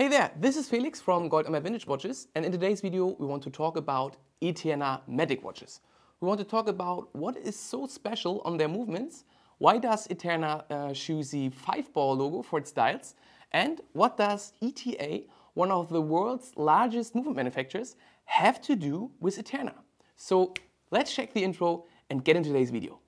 Hey there, this is Felix from Goldammer Vintage Watches and in today's video we want to talk about Eterna Matic watches. We want to talk about what is so special on their movements, why does Eterna uh, choose the 5-ball logo for its dials and what does ETA, one of the world's largest movement manufacturers, have to do with Eterna. So let's check the intro and get into today's video.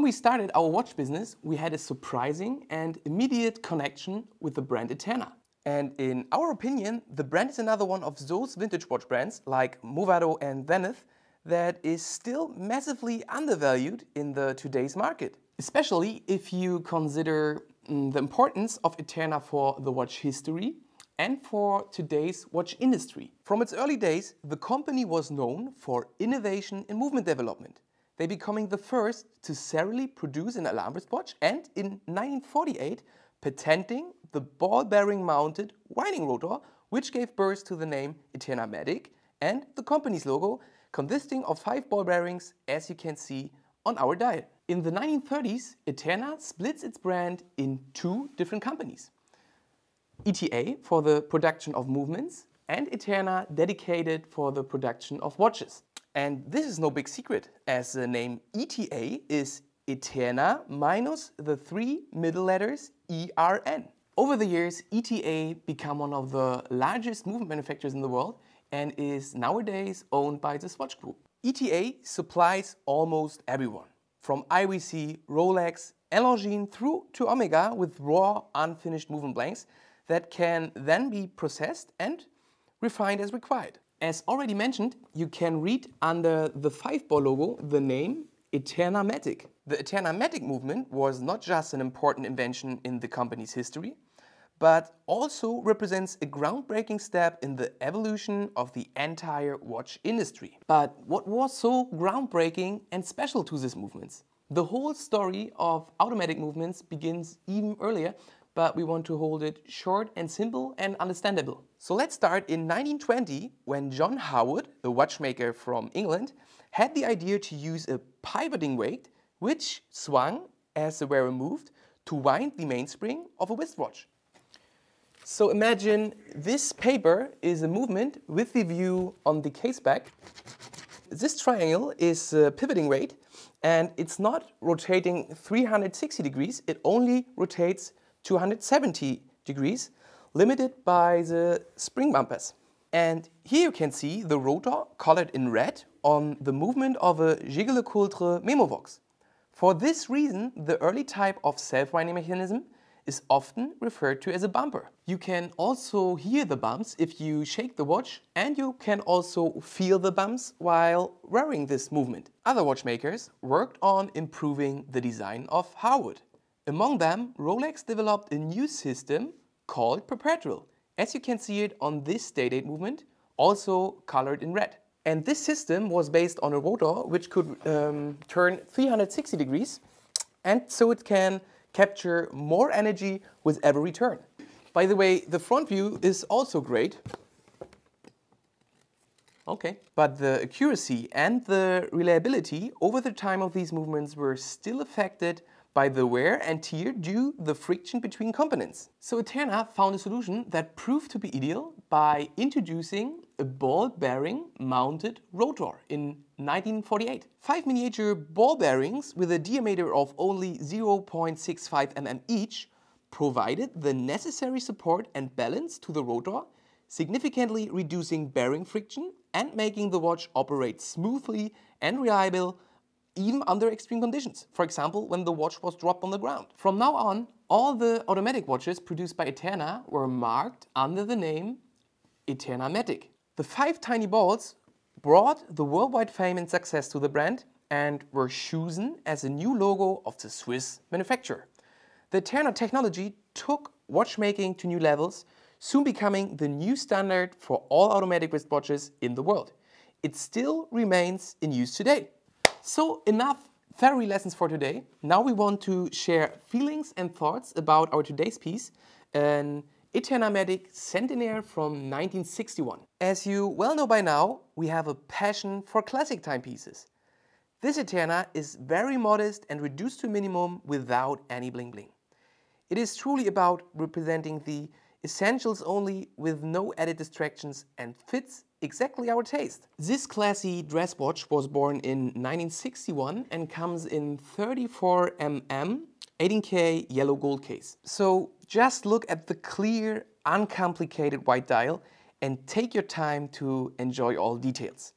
When we started our watch business, we had a surprising and immediate connection with the brand Eterna. And in our opinion, the brand is another one of those vintage watch brands like Movado and Zenith that is still massively undervalued in the today's market. Especially if you consider mm, the importance of Eterna for the watch history and for today's watch industry. From its early days, the company was known for innovation in movement development they becoming the first to serially produce an alarm wristwatch and in 1948 patenting the ball bearing mounted winding rotor which gave birth to the name Eterna Matic and the company's logo consisting of five ball bearings as you can see on our dial. In the 1930s, Eterna splits its brand in two different companies. ETA for the production of movements and Eterna dedicated for the production of watches. And this is no big secret, as the name ETA is Eterna minus the three middle letters ERN. Over the years, ETA became one of the largest movement manufacturers in the world and is nowadays owned by the Swatch Group. ETA supplies almost everyone, from IWC, Rolex, and Longines through to Omega with raw, unfinished movement blanks that can then be processed and refined as required. As already mentioned, you can read under the 5-ball logo the name Eterna Matic. The Eterna Matic movement was not just an important invention in the company's history, but also represents a groundbreaking step in the evolution of the entire watch industry. But what was so groundbreaking and special to these movements? The whole story of automatic movements begins even earlier but we want to hold it short and simple and understandable. So let's start in 1920 when John Harwood, a watchmaker from England, had the idea to use a pivoting weight which swung as the wearer moved to wind the mainspring of a wristwatch. So imagine this paper is a movement with the view on the case back. This triangle is a pivoting weight and it's not rotating 360 degrees, it only rotates 270 degrees, limited by the spring bumpers. And here you can see the rotor colored in red on the movement of a Jaeger-LeCoultre Memovox. For this reason, the early type of self-winding mechanism is often referred to as a bumper. You can also hear the bumps if you shake the watch and you can also feel the bumps while wearing this movement. Other watchmakers worked on improving the design of Harwood. Among them, Rolex developed a new system called Perpetual, as you can see it on this day-date movement, also colored in red. And this system was based on a rotor which could um, turn 360 degrees and so it can capture more energy with every turn. By the way, the front view is also great. Okay, but the accuracy and the reliability over the time of these movements were still affected by the wear and tear due the friction between components. So Eterna found a solution that proved to be ideal by introducing a ball bearing mounted rotor in 1948. Five miniature ball bearings with a diameter of only 0.65 mm each provided the necessary support and balance to the rotor, significantly reducing bearing friction and making the watch operate smoothly and reliable even under extreme conditions, for example when the watch was dropped on the ground. From now on, all the automatic watches produced by Eterna were marked under the name Eterna Matic. The five tiny balls brought the worldwide fame and success to the brand and were chosen as a new logo of the Swiss manufacturer. The Eterna technology took watchmaking to new levels, soon becoming the new standard for all automatic wristwatches in the world. It still remains in use today. So enough Theory lessons for today. Now we want to share feelings and thoughts about our today's piece, an Eternamatic Centenaire from 1961. As you well know by now, we have a passion for classic timepieces. This Eterna is very modest and reduced to minimum without any bling bling. It is truly about representing the essentials only with no added distractions and fits exactly our taste. This classy dress watch was born in 1961 and comes in 34mm 18K yellow gold case. So just look at the clear, uncomplicated white dial and take your time to enjoy all details.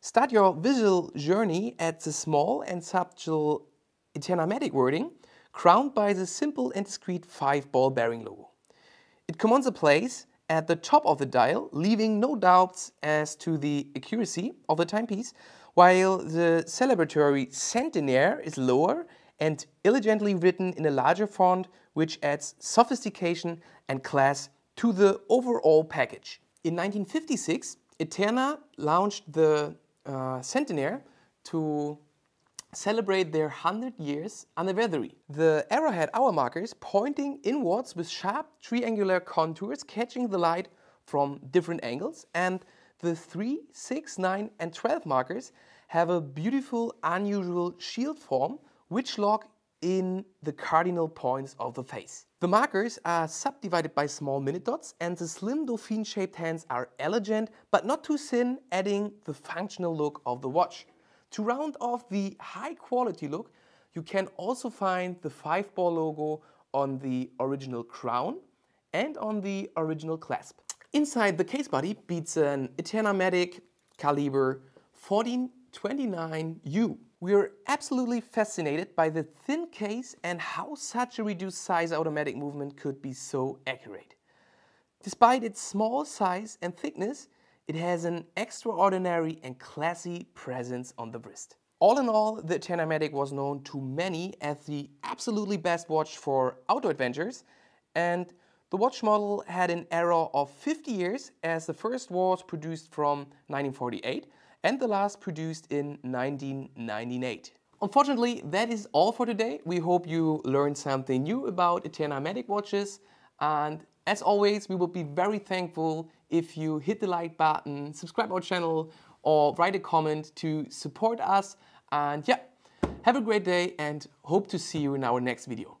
Start your visual journey at the small and subtle Eternamatic wording, crowned by the simple and discreet 5-ball bearing logo. It commands a place at the top of the dial, leaving no doubts as to the accuracy of the timepiece, while the celebratory centenaire is lower and elegantly written in a larger font, which adds sophistication and class to the overall package. In 1956, Eterna launched the uh, Centenaire to celebrate their 100 years anniversary. The arrowhead hour markers pointing inwards with sharp triangular contours catching the light from different angles and the 3, 6, 9 and 12 markers have a beautiful unusual shield form which lock in the cardinal points of the face. The markers are subdivided by small minute dots and the slim dauphine shaped hands are elegant but not too thin adding the functional look of the watch. To round off the high quality look, you can also find the 5-ball logo on the original crown and on the original clasp. Inside the case body beats an Eternamatic caliber 1429U. We are absolutely fascinated by the thin case and how such a reduced size automatic movement could be so accurate. Despite its small size and thickness, it has an extraordinary and classy presence on the wrist. All in all, the Eternamatic was known to many as the absolutely best watch for outdoor adventures and the watch model had an era of 50 years as the first was produced from 1948 and the last produced in 1998. Unfortunately, that is all for today. We hope you learned something new about Eterna Matic watches and as always, we would be very thankful if you hit the like button, subscribe our channel, or write a comment to support us. And yeah, have a great day and hope to see you in our next video.